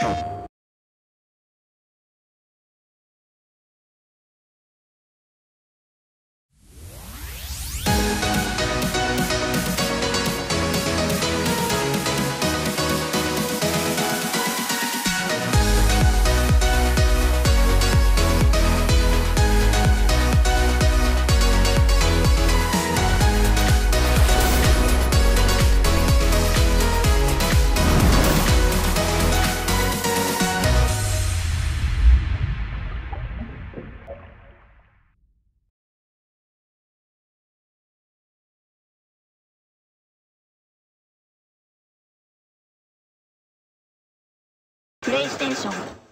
Oh. プレイステーション